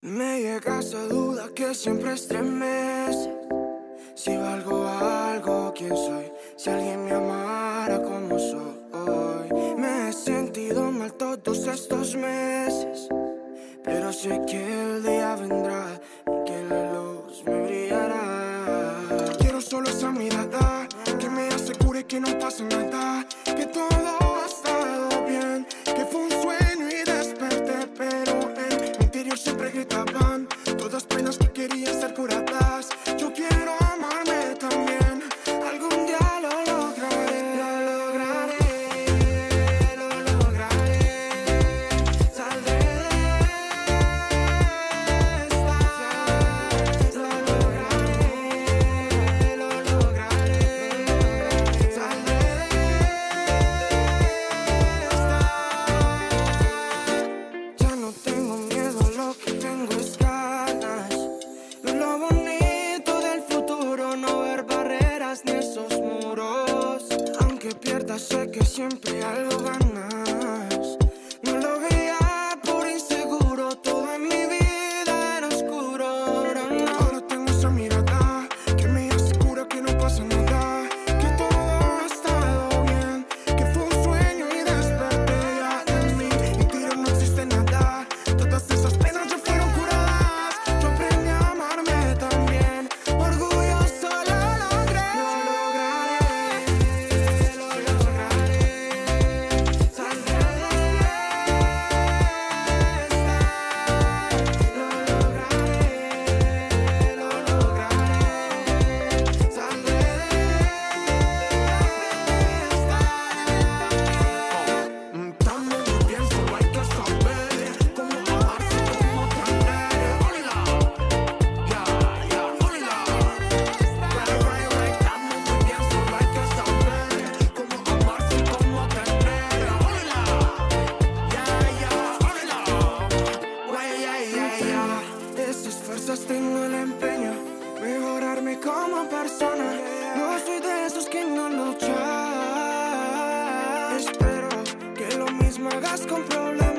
Me llega esa duda que siempre estremece Si valgo algo, ¿quién soy? Si alguien me amara como soy. Me he sentido mal todos estos meses. Pero sé que el día vendrá en que la luz me brillará. Quiero solo esa mirada Que me asegure que no pasa nada. Que todo ha estado bien Que fue un sueño todas penas que querían ser curadas. Yo quiero sostengo el empeño, mejorarme como persona. No soy de esos que no luchan. Espero que lo mismo hagas con problemas.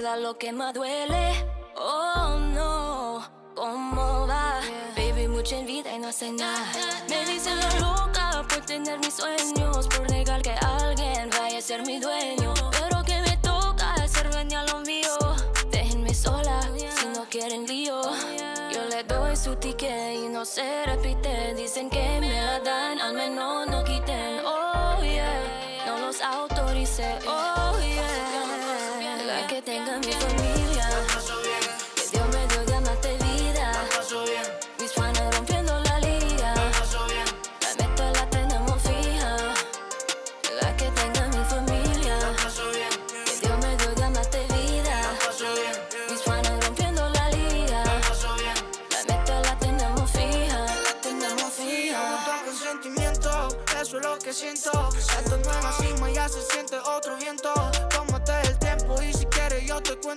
lo que más duele. Oh no, ¿cómo va? Baby, mucha envidia y no hace nada. Me dicen la loca por tener mis sueños, por negar que alguien vaya a ser mi dueño. Pero que me toca ser dueña lo mío. Déjenme sola si no quieren lío. Yo le doy su ticket y no se repite. Dicen que me la dan, al menos no quiten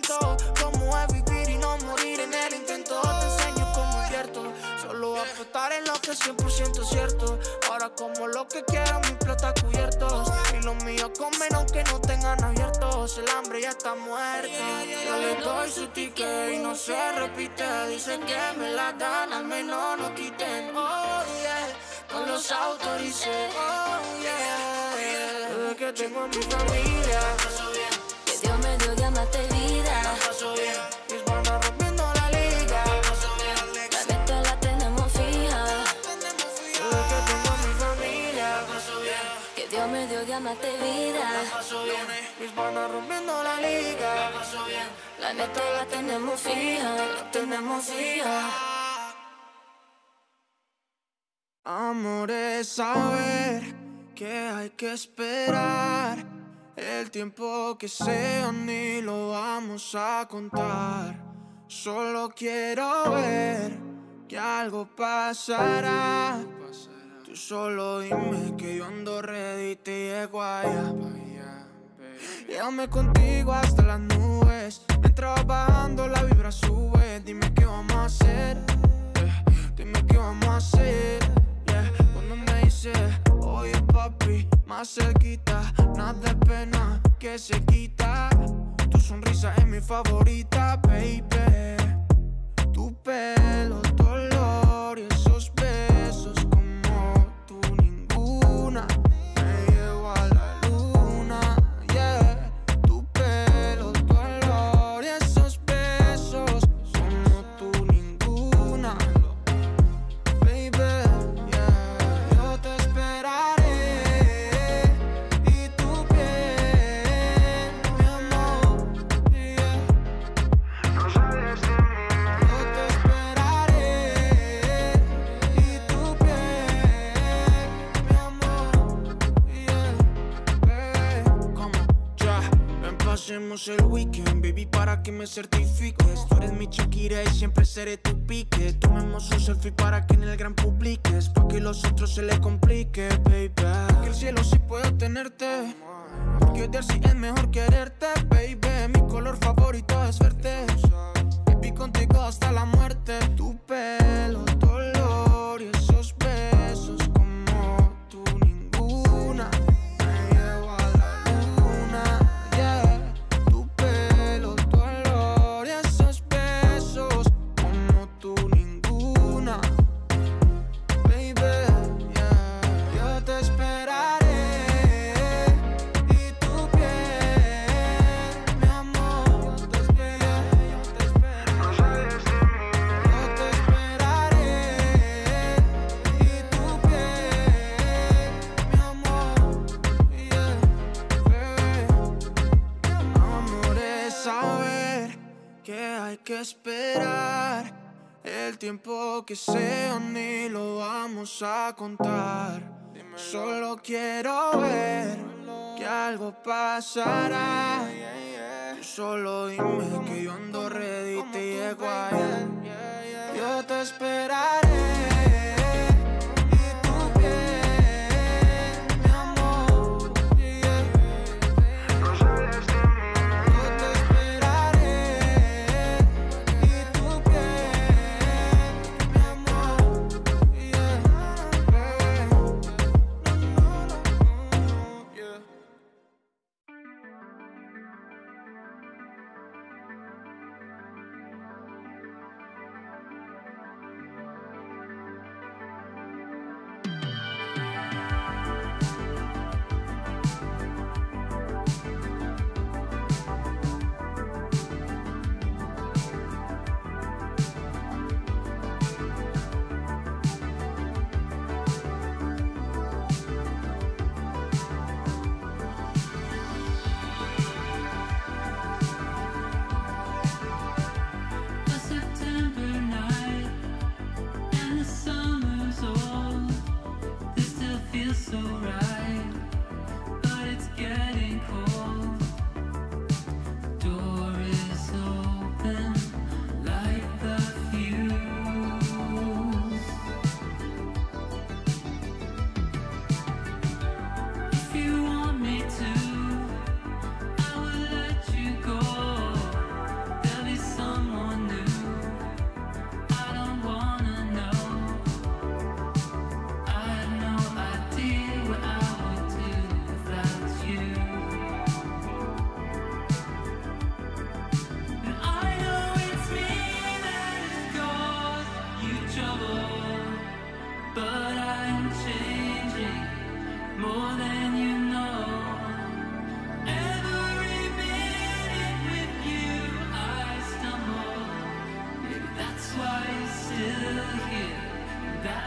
cuento cómo es vivir y no morir en el intento. Te enseño cómo invierto. Solo apostar en lo que 100% cierto. Ahora como lo que quiero, mi plata cubiertos. Y los míos comen aunque no tengan abiertos. El hambre ya está muerto. Yo le doy su ticket y no se repite. Dicen que me la dan, al menos no quiten. Oh yeah, no los autoricé. Oh yeah, desde que tengo a mi familia. Dios me dio de amarte vida. Mis panas rompiendo la liga. La neta la tenemos fija. La tenemos fija. Amor es saber que hay que esperar el tiempo que sea ni lo vamos a contar. Solo quiero ver que algo pasará. Solo dime que yo ando ready y te llego allá. Llévame contigo hasta las nubes. Mientras bajando la vibra sube. Dime qué vamos a hacer. Dime qué vamos a hacer. yeah. Cuando me dice, oye papi, más cerquita. Nada de pena que se quita. Tu sonrisa es mi favorita, baby. Tu pelo, tu que me certifiques. Tú eres mi Shakira y siempre seré tu pique. Tomemos un selfie para que en el gran publiques, pa' que los otros se le complique, baby. Que el cielo sí puedo tenerte. Porque odiar sí es mejor quererte, baby. Mi color favorito es verte. Baby, contigo hasta la muerte. Tu pelo, que esperar el tiempo que sea ni lo vamos a contar. Solo quiero ver que algo pasará. Solo dime que yo ando ready y te llego allá. Yo te esperaré.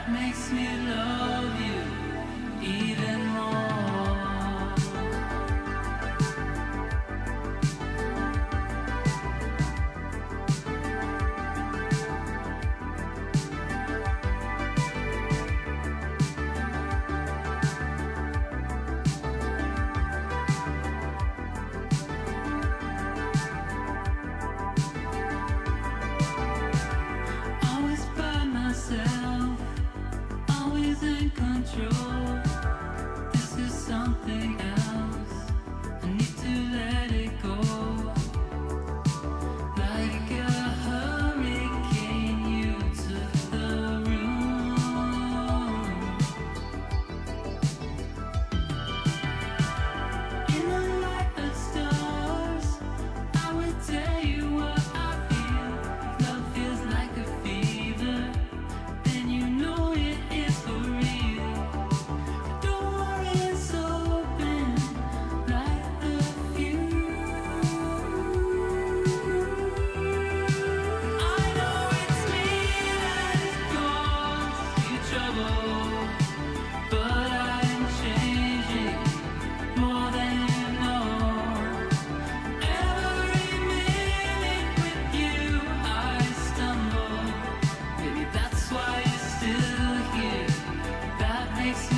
makes me love you. nights.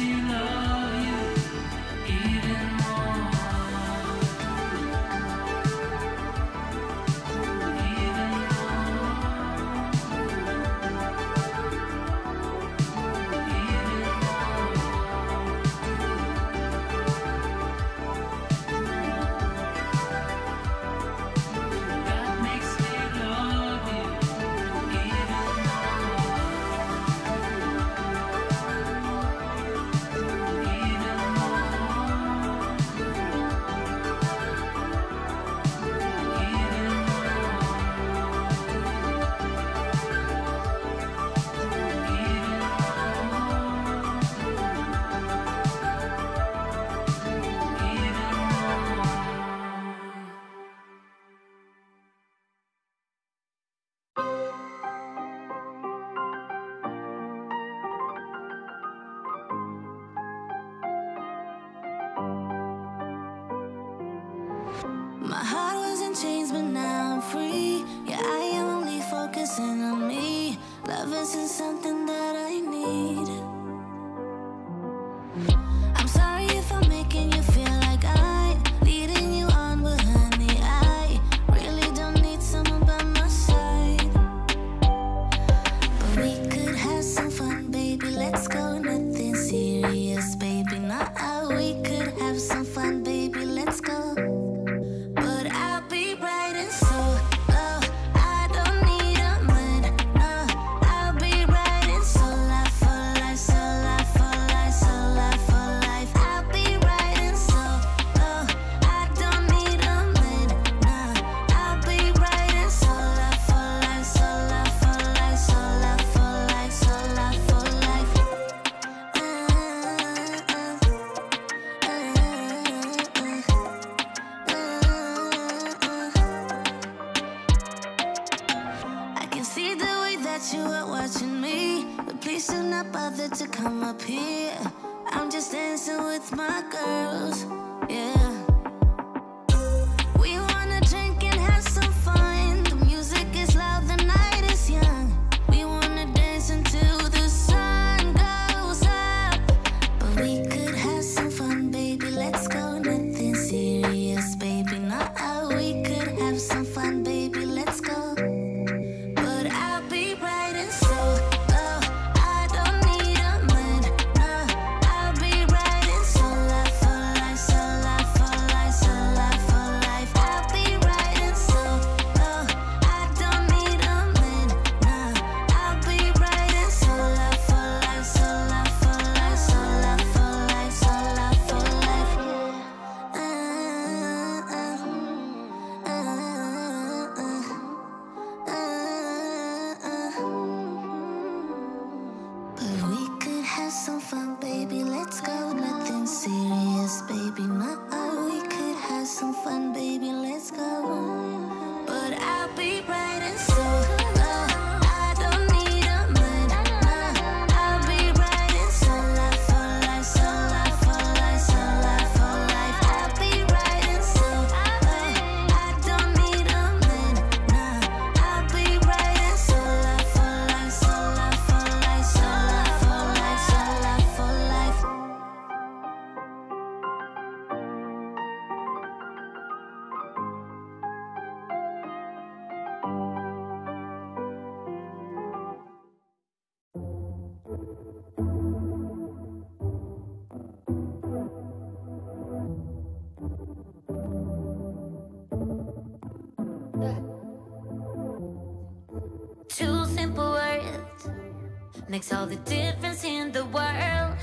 Makes all the difference in the world.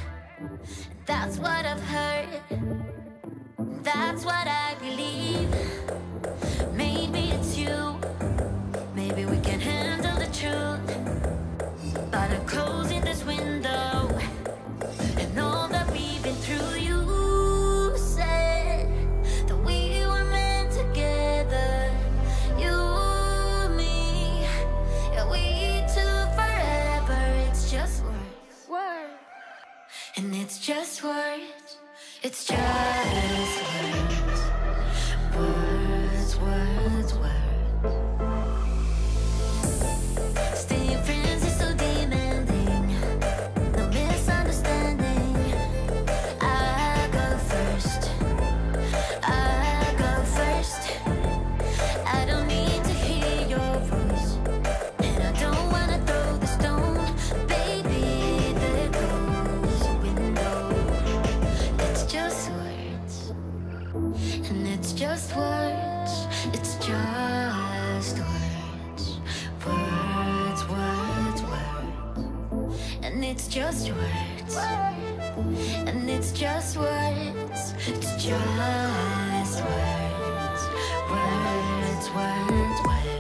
That's what I've heard. That's what I believe. And it's just words. It's just words. Words, words, words. Just words. It's just words. Words, words, words. And it's just words. And it's just words. It's just words. Words, words, words.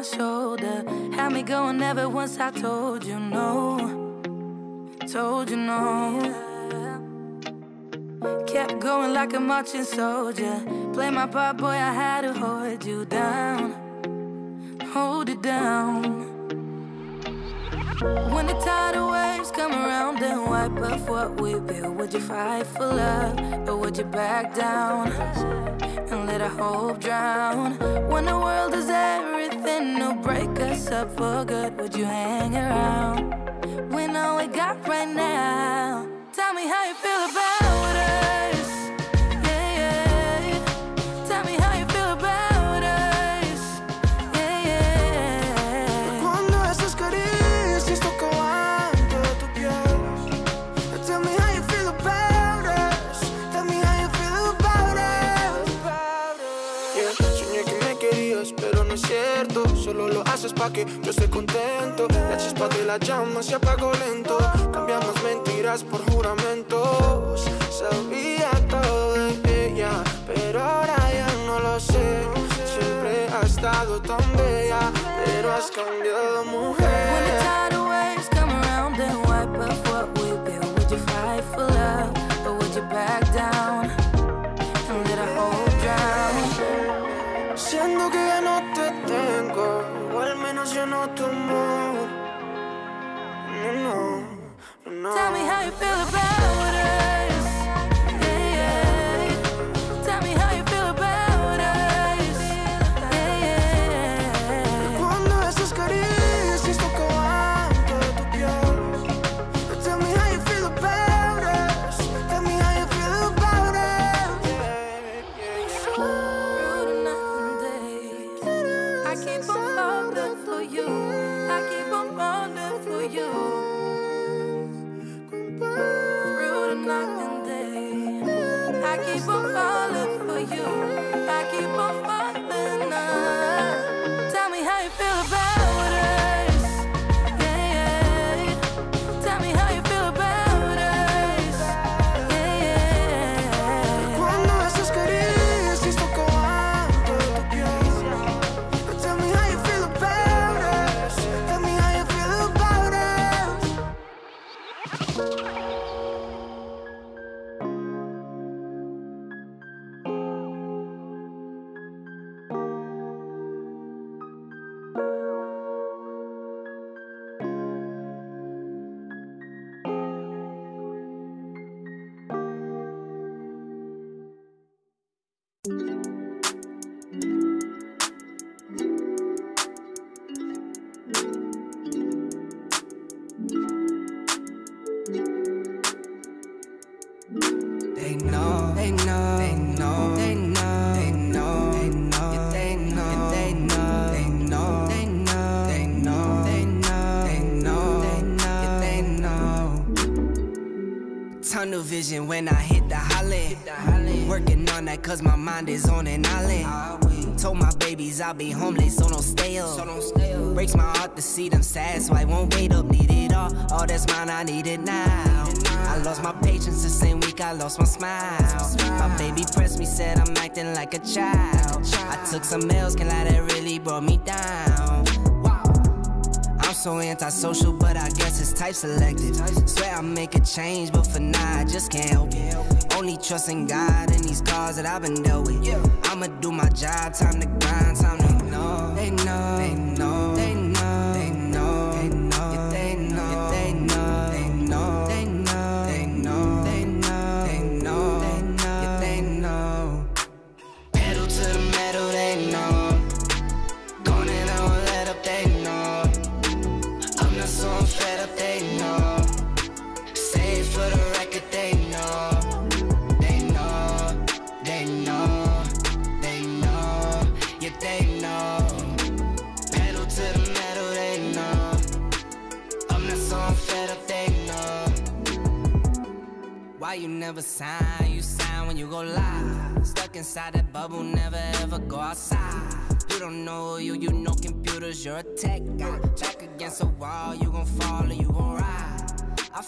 My shoulder. Had me going ever once I told you no. Told you no. Kept going like a marching soldier. Play my part, boy, I had to hold you down. Hold it down. When the tidal waves come around and wipe off what we built, would you fight for love or would you back down and let our hope drown? When the world is everything, no break us up for good, would you hang around? When all we got right now, tell me how you feel about pa' que yo esté contento. La chispa de la llama se apagó lento. Cambiamos mentiras por juramentos. Sabía todo de ella, pero ahora ya no lo sé. Siempre has estado tan bella, pero has cambiado mujer feel the Tunnel vision when I hit the holly. Working on that cause my mind is on an island. Told my babies I'll be homeless, so don't stay up. Breaks my heart to see them sad, so I won't wait up. Need it all, all that's mine, I need it now. I lost my patience the same week I lost my smile. My baby pressed me, said I'm acting like a child. I took some L's, can lie, that really brought me down. I'm so antisocial, but I guess it's type selected. Swear I make a change, but for now I just can't help it. Only trusting God and these scars that I've been dealt with. I'ma do my job, time to grind, time to know. They know, they know,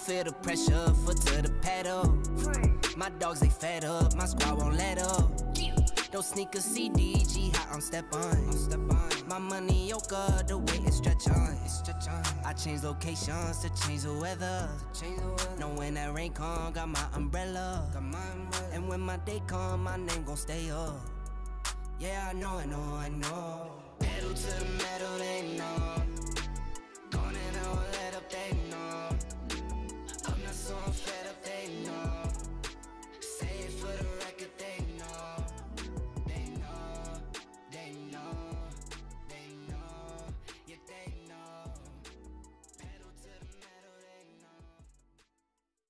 feel the pressure, foot to the pedal. My dogs, they fed up, my squad won't let up. Those sneakers CDG, hot on step on. My money yoga, the way it stretch on. I change locations to change the weather. Know when that rain come, got my umbrella. Got my umbrella. And when my day come, my name gon' stay up. Yeah, I know, I know, I know. Pedal to the metal, they know.